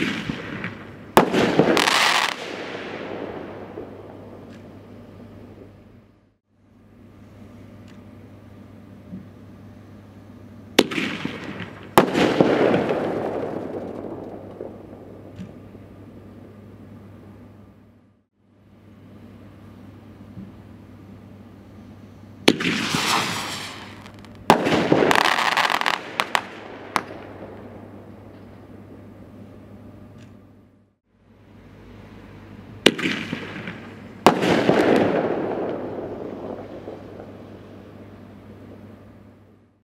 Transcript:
you